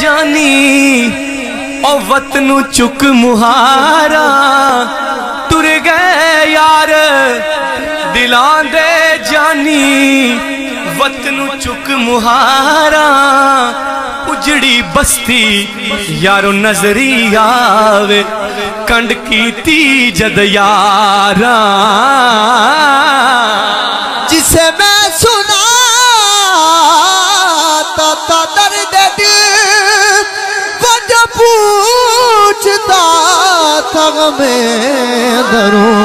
جانی او وطنو چک مہارا تر گئے یار دلان دے جانی وطنو چک مہارا اجڑی بستی یارو نظری آوے کنڈ کی تی جد یارا جسے میں سنا تھا غمیں دروں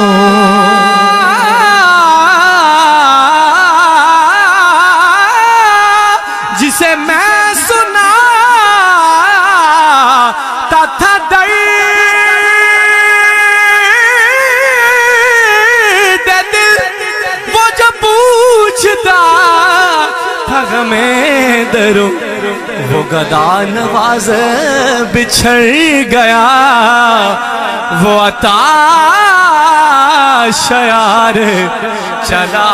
جسے میں سنا تا تھا درد دل، وہ جو پوچھتا تھا غمیں دروں وہ گدا نواز بچھڑ گیا، وہ عطا شیار چلا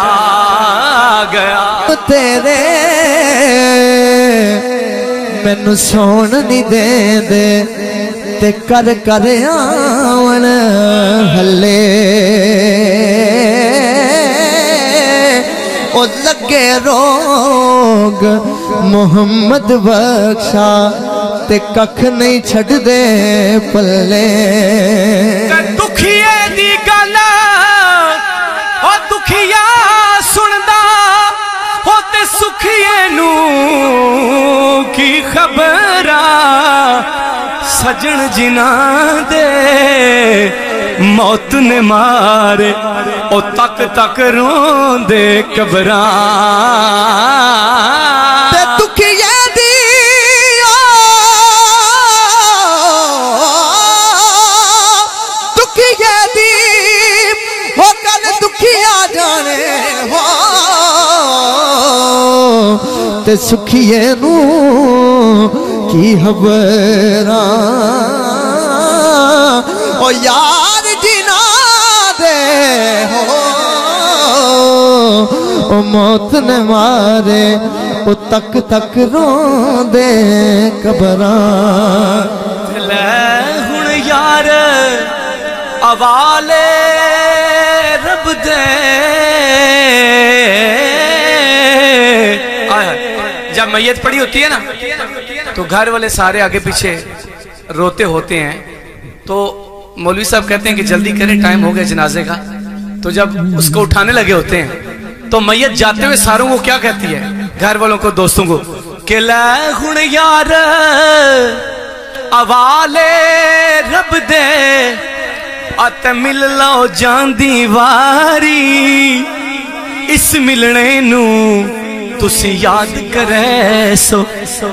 گیا۔ تیرے مینو سون نہیں دے دے تے کر کر آون ہلے۔ او لگے روگ محمد بخشا تے ککھ نہیں چھڑ دے پلے تے دکھیے دی گالا او دکھیا سندا او تے سکھیے نو کی خبرہ سجن جنا دے موت نے مارے او تک تک تے سکھیے نو کی حبران او یار جنا دے ہو، او موت نے مارے، او تک تک رو دے قبران لے ہن یار، اوالے رب دے۔ جب میت پڑی ہوتی ہے نا، تو گھر والے سارے آگے پیچھے روتے ہوتے ہیں۔ تو مولوی صاحب کہتے ہیں کہ جلدی کریں، ٹائم ہو گیا جنازے کا۔ تو جب اس کو اٹھانے لگے ہوتے ہیں، تو میت جاتے ہوئے ساروں کو کیا کہتی ہے؟ گھر والوں کو، دوستوں کو، کہ لے ہن یار اوالے رب دے۔ ات مل لو جاندی واری اس ملنے نو تسی یاد کرے سو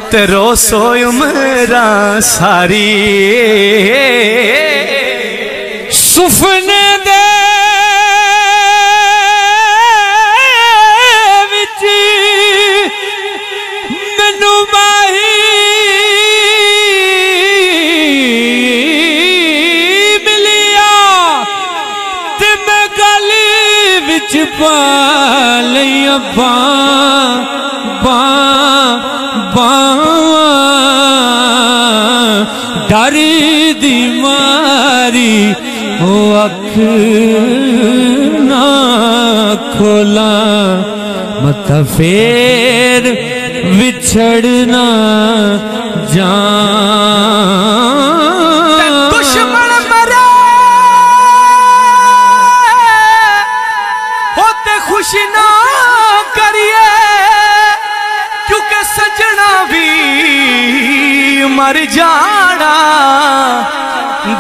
تیرو سو عمرہ ساری۔ سفن چپالی با با با ڈر دی ماری وقت نہ کھولا مت پھر ਵਿਛੜਨਾ ਜਾਂ مر جانا،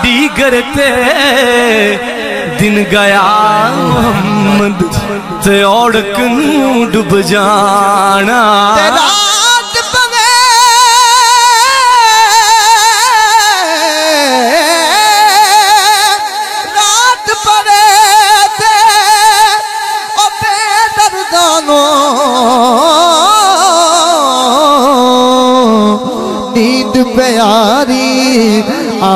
دیگر تے دن گیا، محمد تے اوڑک نو ڈب جانا۔ تے رات پوے رات پوے تے، او بے دردانو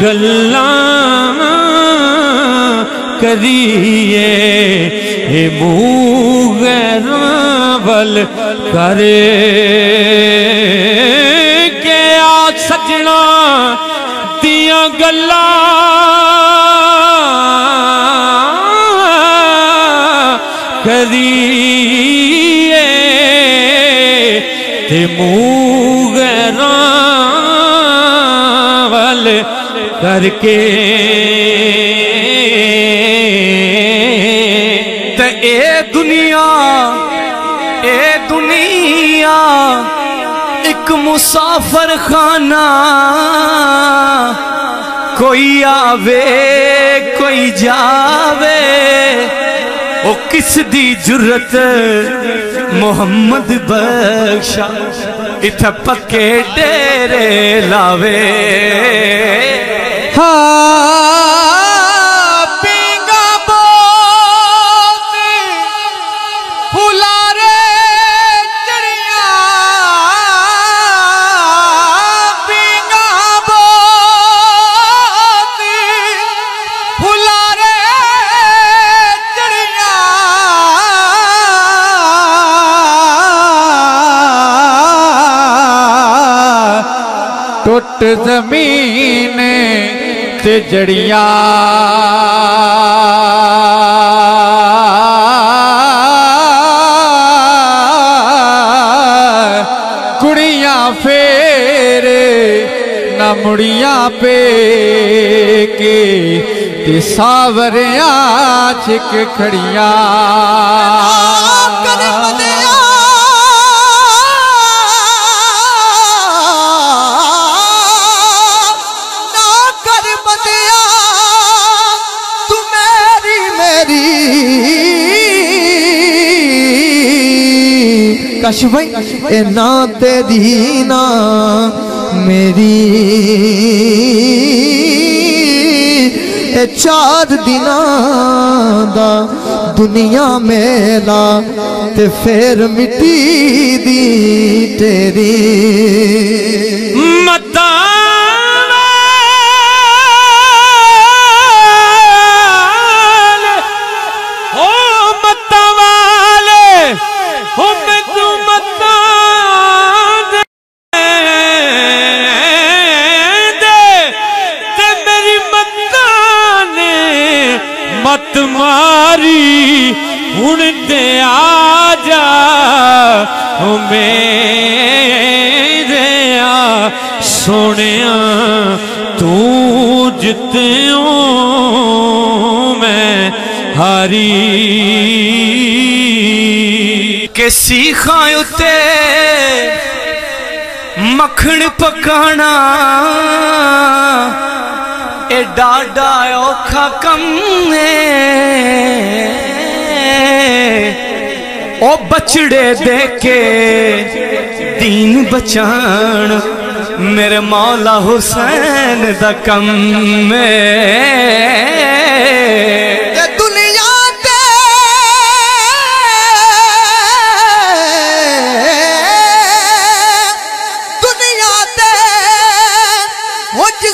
گلا کریے منہ بل کرے۔ کیا سجنا دیا گلا کریے منہ کر کے تے اے دنیا اے دنیا، ایک مسافر خانہ، کوئی آوے، کوئی جاوے، او کس دی جرت؟ محمد بخشا، اتھا پکے ڈیرے لاوے۔ جڑیاں کڑیاں پھیر نمڑیاں پے کے تساوریاں چک کھڑیاں کشوئی نات دینا میری۔ اے چار دینا دا دنیا میلا تے پھر مٹی دی تیری ਮਤ ਮਾਰੀ, ਹੁਣ ਤੇ ਆ ਜਾ। ਓ ਮੇਰੇ ਆ ਸੋਹਣਿਆ ਤੂੰ ਜਿੱਤਿਓ ਮੈਂ ਹਾਰੀ। ਕਿ ਸੀਖਾਂ ਉਤੇ ਮੱਖਣ ਪਕਾਣਾ ਇਹ ਡਾਡਾ اوکھا کم او بچڑے دے کے دین بچان میرے مولا حسین دا کم میں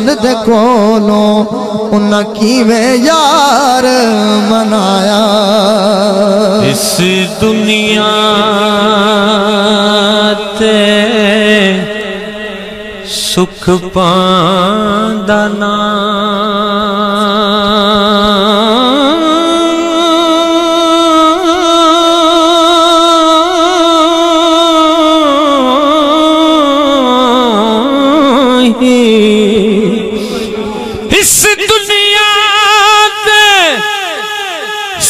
ਬਿਲਾਲ ਦੇ ਕੋਲੋਂ ਉਹਨਾਂ ਕਿਵੇਂ ਯਾਰ ਮਨਾਇਆ। ਇਸ ਦੁਨੀਆ ਤੇ ਸੁਖ ਸੁਖ ਪਾਂਦਾ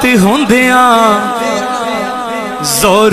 ਤਾਕਤ ਹੁੰਦਿਆਂ ਜ਼ੋਰ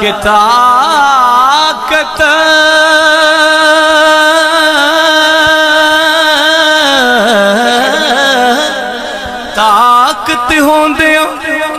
ਕਿ ਤਾਕਤ ਤਾਕਤ ਹੁੰਦਿਆਂ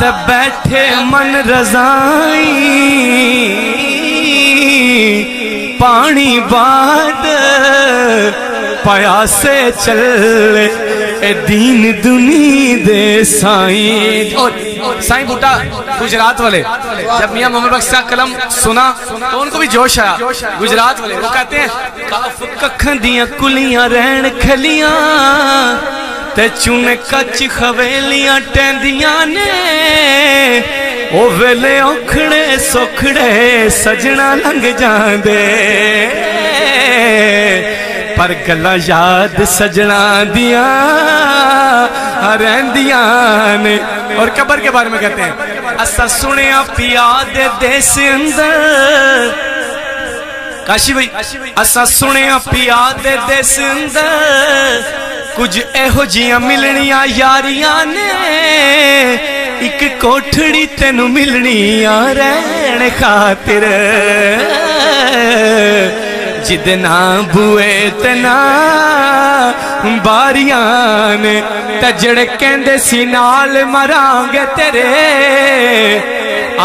ਤੇ ਬੈਠੇ ਮਨ ਰਜ਼ਾਈ ਪਾਣੀ ਬਾਦ پیاسے چل اے دین دنی دے سائیں۔ اور سائیں بوٹا گجرات والے، جب میاں محمد بخش کلم سنا تو ان کو بھی جوش آیا۔ گجرات والے، وہ کہتے ہیں، کاف ککھن دیاں کلیاں، رہن کھلیاں۔ تے چونے کچھ خویلیاں ٹیندیاں نے۔ او ویلے اوکھڑے سوکھڑے، سجنا لنگ جاندے۔ پر گلا یاد سجنا دیاں رہندیاں نے اور قبر کے بارے میں کہتے ہیں، اسا سنیا پیاد دیس اندر۔ کاشی بھئی اسا سنیا پیاد دیس اندر۔ کچھ ایہو جیاں ملنیاں یاریاں نے۔ ایک کوٹھڑی تینوں ملنیاں رہن خاطر۔ ਜਿਦ ਨਾ ਬੂਏ ਤਨਾ, ਬਾਰੀਆਂ ਨੇ ਤਜੜ ਕਹਿੰਦੇ ਸੀ ਨਾਲ ਮਰਾਂਗੇ ਤੇਰੇ,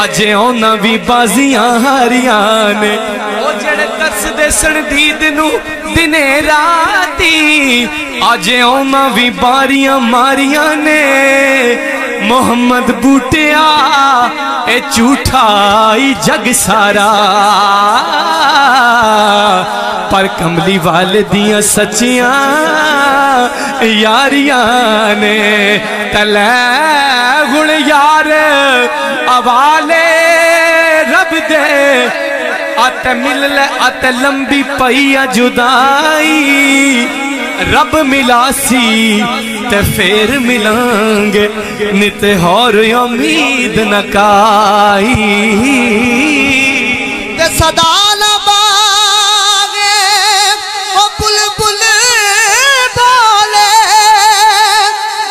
ਅੱਜ ਉਹਨਾਂ ਵੀ ਬਾਜ਼ੀਆਂ ਹਾਰੀਆਂ ਨੇ। ਉਹ ਜਿਹੜੇ ਤਰਸਦੇ ਸਣ ਦੀਦ ਨੂੰ ਦਿਨੇ ਰਾਤੀ, ਅੱਜ ਉਹਨਾਂ ਵੀ ਬਾਰੀਆਂ ਮਾਰੀਆਂ ਨੇ। ਮੁਹੰਮਦ ਬੂਟਿਆ اے جھوٹائی جگ سارا۔ پر کملی والدیاں سچیاں، یاریاں نے تلے گڑ یار اوالے رب دے ات مل لے ات لمبی پئی جدائی۔ رب ملا سی تے پھر ملانگے۔ نت ہور امید نکائی تے صدا بل بل بولے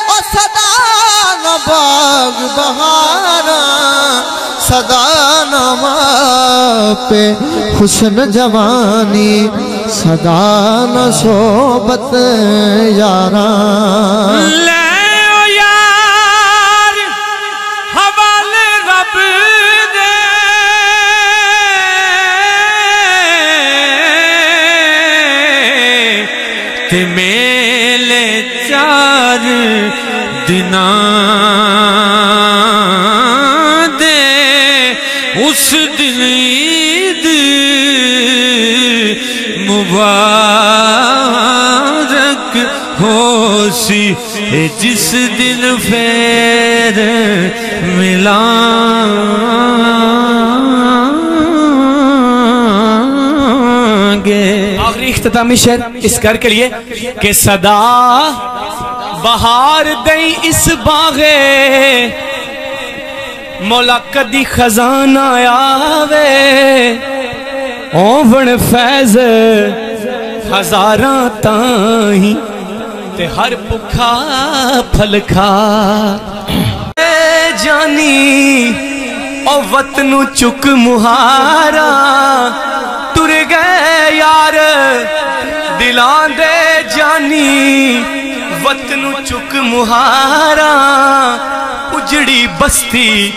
او صدا نہ باغ بہارا صدا پہ حسن جوانی، صدا نہ صحبت ملے چار دنان دے۔ اس دن عید مبارک ہوشی جس دن فیر ملا اختتامی شہر اس گھر کے لیے کہ صدا بہار دیں اس باغے، مولا خزانہ آوے۔ اوون فیض ہزاراں تائیں تے ہر بکھا پھل کھا جانی، او وطن چک مہارا۔ تر گئے یار دلان دے جانی وطن چک مہارا اجڑی بستی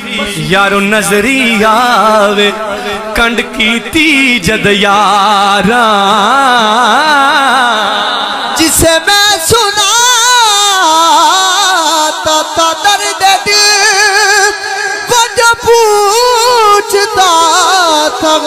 یارو نظری آوے کنڈ کی تی جد یارا جسے میں سنا تا تا درد دل وہ جو پوچھتا تھا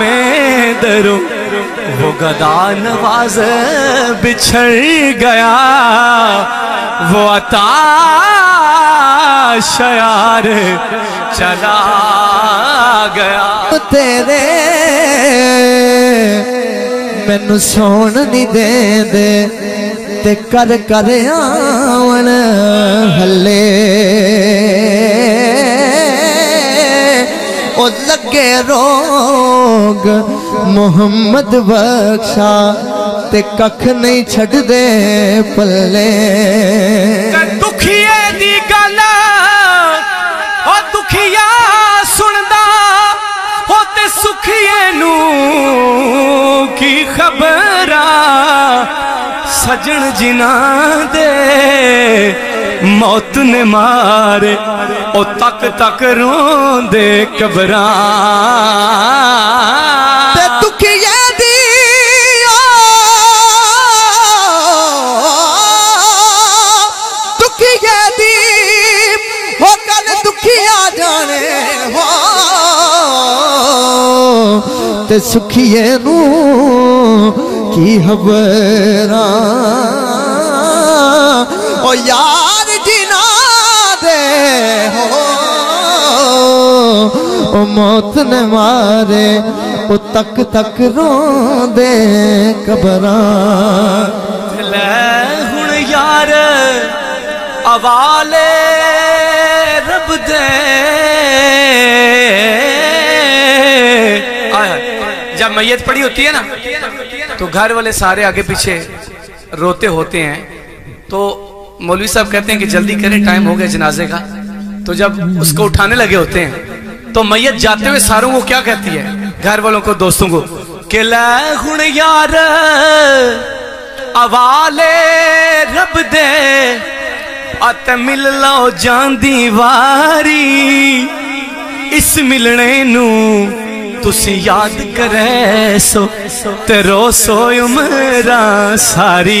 تھا غمیں درو، وہ گدا نواز بچھڑ گیا، وہ عطا شیار چلا گیا۔ تیرے، مینو سون نہیں دے دے تے کر کر آون، ہلے۔ او لگے روگ محمد بخشا تے ککھ نہیں چھڑ دے پلے دکھیے دی گلا او دکھیا سندا او تے سکھیے نو کی خبراں سجن جنا دے موت نے مارے او تک تک رون دے قبراں تے دکھیے دی دکھیے دی ہو کل دکھیا جانے ہو۔ تے سکھیے نو کی خبراں او یار ہو موت نے مارے او تک تک رون دے قبراں لے ہن یار اوالے رب دے۔ جب میت پڑی ہوتی ہے نا، تو گھر والے سارے آگے پیچھے روتے ہوتے ہیں۔ تو مولوی صاحب کہتے ہیں کہ جلدی کریں، ٹائم ہو گیا جنازے کا۔ تو جب اس کو اٹھانے لگے ہوتے ہیں، تو میت جاتے ہوئے ساروں کو کیا کہتی ہے؟ گھر والوں کو، دوستوں کو، کہ لے ہن یار، اوالے رب دے، ات مل لو جاندی واری اس ملنے نو تسی یاد کرے سو تے رو سو عمران ساری۔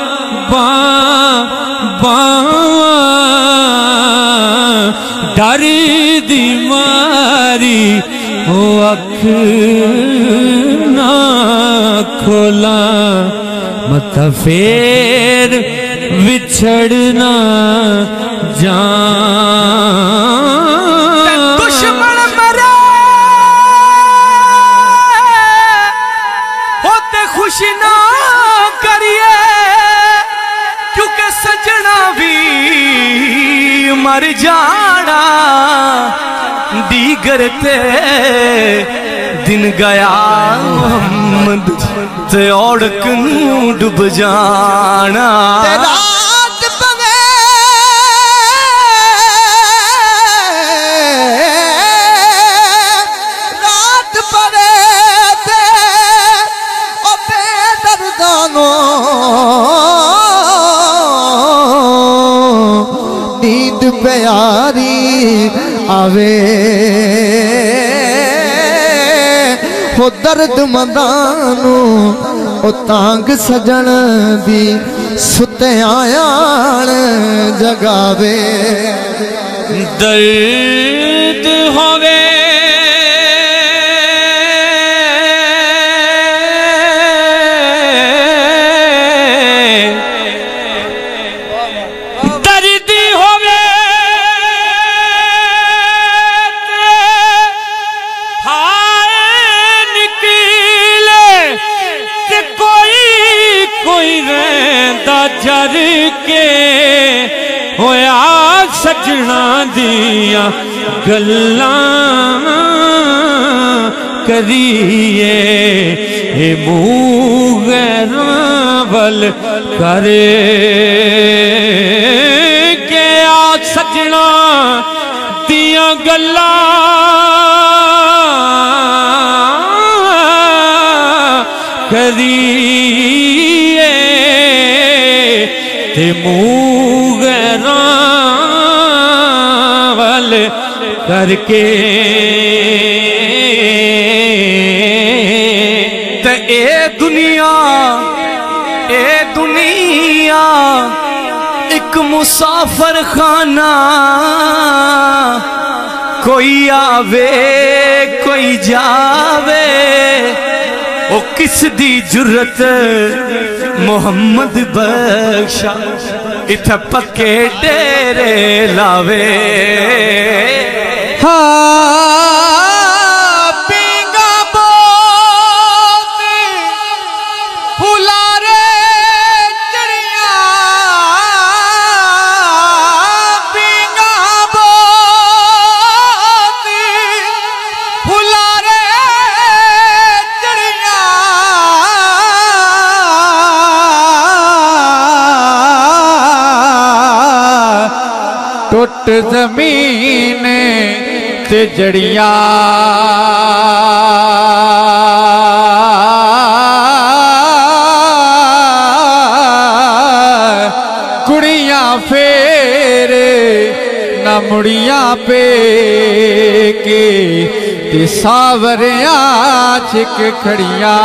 ڈر دی ماری ہو اکھ نہ کھولا، مت پھر بچھڑنا جان خوش نہ کریے، کیونکہ سجنا بھی مر جائے دیگر تے دن گیا محمد تے اوڑک نو ڈب جانا۔ رات پوے رات پوے تے او بے دردانو نیند پیاری آوے۔ ਕਰਦ ਮਦਾਨੂੰ ਉਹ ਤਾਂਗ ਸਜਣ ਦੀ ਸੁੱਤੇ ਆਣ ਜਗਾਵੇ। ਦਰ دیا گلاں کریے۔ اے منہ غیراں ول کرے کہ آ سجنا دیا گلاں کریے۔ تے منہ کر کے تے اے دنیا اے دنیا، ایک مسافر خانہ کوئی آوے، کوئی جاوے، او کس دی جرت؟ محمد بخشا اتھا پکے ڈیرے لاوے۔ হা تے جڑیاں کڑیاں پھر نہ مڑیاں پہ کے تے ساوریاں چک کھڑیاں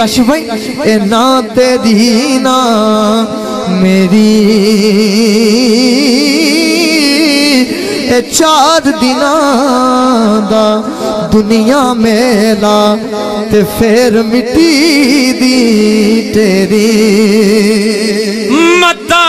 کشوئی اے نا تیری نا میری۔ اے چار دینا دا دنیا میلا تے پھر مٹی دی تیری متوال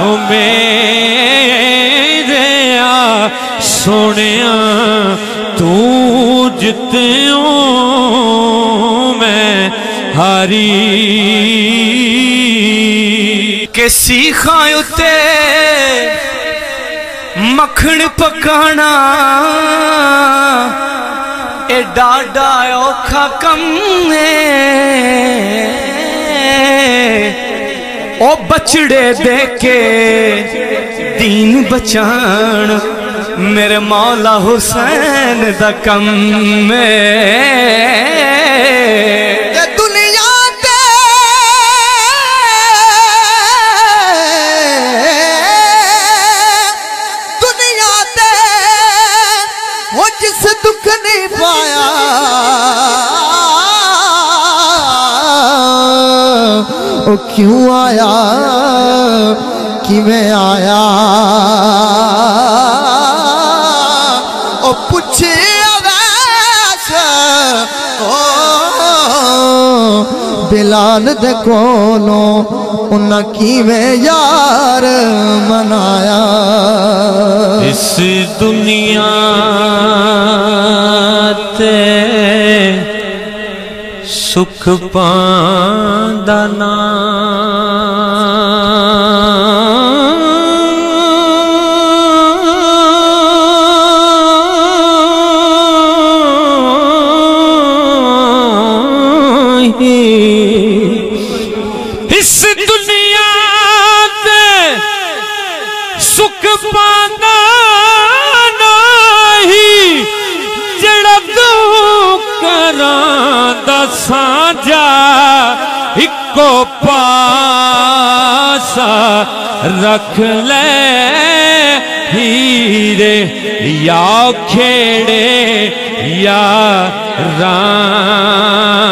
او میرے آ سونیا تو جتوں میں ہاری کہ سیخاں اتے مکھن پکانا اے ڈاڈا اوکھا کم ہے او بچڑے دے کے دین بچان میرے مولا حسین دا کم ہے کیوں آیا؟ کہ میں آیا؟ وہ پوچھے اویس، او بلال دے کولوں انہاں کیویں یار منایا؟ اس دنیا تے سکھ پاندنا ਸੁਖ پاسا رکھ لے ہیرے یا کھیڑے یا رام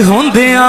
ਹੁੰਦਿਆਂ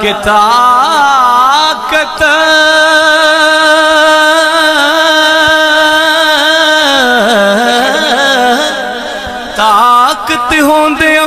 ਕਿ ਤਾਕਤ ਤਾਕਤ ਹੁੰਦਿਆਂ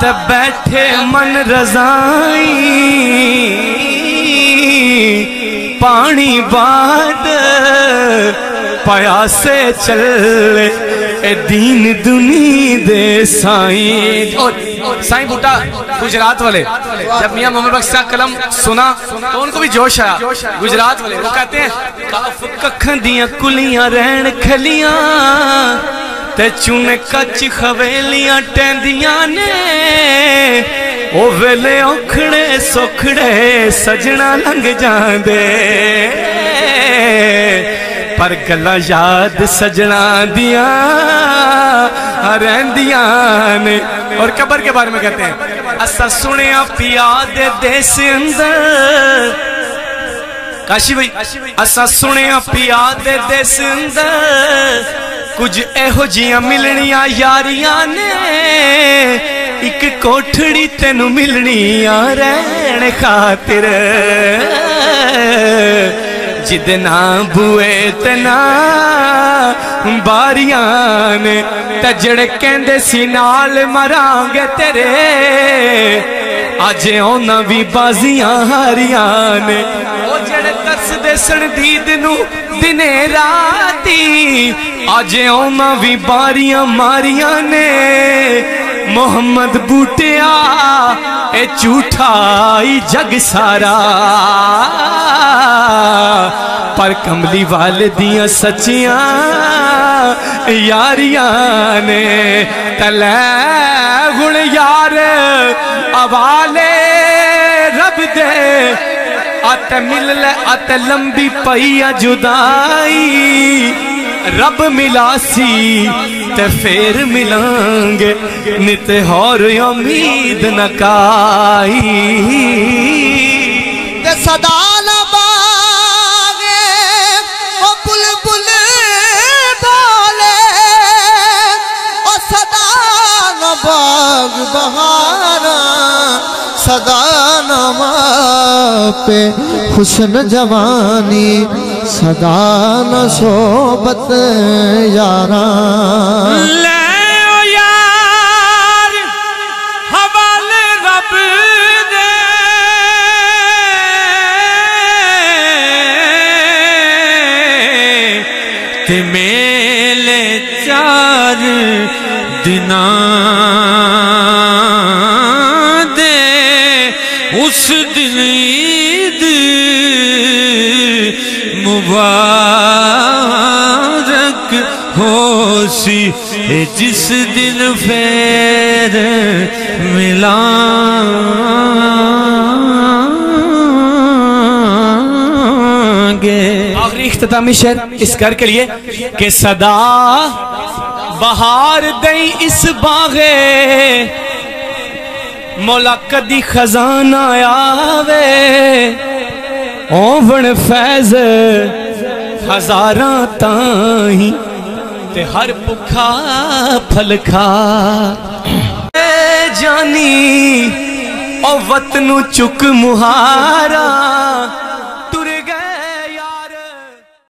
ਤੇ ਬੈਠੇ ਮਨ ਰਜ਼ਾਈ ਪਾਣੀ ਬਾਦ پیا سے چل اے دین دنی دے سائیں۔ اور سائیں بوٹا، گجرات والے، جب میاں محمد بخش کا کلم سنا، تو ان کو بھی جوش آیا۔ گجرات والے، وہ کہتے ہیں، کاف ککھن دیاں کلیاں رین کھلیاں، تے چون کچ خویلیاں ٹیندیاں نے۔ او ویلے اکھڑے سکھڑے سجنا لنگ جان دے پر گلا یاد سجنا دیا، رہندیاں اور قبر کے بارے میں کہتے ہیں، اسا سنیا پیاد دیس اندر۔ کاشی بھائی، اسا سنیا پیاد دیس اندر۔ کچھ ایہو جیاں ملنیاں یاریاں نے۔ ایک کوٹھڑی تینوں ملنیاں رہنے خاطر۔ ਜਿਦਨਾ ਬੂਏ ਤਨਾ, ਬਾਰੀਆਂ ਨੇ ਤਜੜ ਕਹਿੰਦੇ ਸੀ ਨਾਲ ਮਰਾਂਗੇ ਤੇਰੇ। ਅੱਜ ਉਹਨਾਂ ਵੀ ਬਾਜ਼ੀਆਂ ਹਾਰੀਆਂ ਨੇ। ਉਹ ਜਿਹੜੇ ਤਰਸਦੇ ਸਣ ਦੀਦ ਨੂੰ ਦਿਨੇ ਰਾਤੀ। ਅੱਜ ਉਹਨਾਂ ਵੀ ਬਾਰੀਆਂ ਮਾਰੀਆਂ ਨੇ। محمد بوٹیا، اے جھوٹائی جگ سارا۔ پر کملی والدیاں سچیاں، یاریاں نے تلے گھڑ یار اوالے رب دے۔ ات مل لے ات لمبی پئی جدائی۔ رب ملاسی تے پھر ملیں گے نت ہور امید نکائی۔ کائی تے صدا بل بل بولے او صدا باغ بہارا صدا پہ حسن جوانی صدا نہ صحبت یاراں میل چار دنا جس دن پھر ملا گے۔ آخری اختتامی شہر اس گھر کے لیے کہ صدا بہار دیں اس باغے۔ مولا کدی خزانہ آوے۔ اوون فیض ہزاراں تائیں۔ ਤੇ ਹਰ ਭੁੱਖਾ ਫਲ ਖਾ ਐ ਜਾਨੀ ਉਹ ਵਤਨ ਨੂੰ ਚੁੱਕ ਮੁਹਾਰਾ।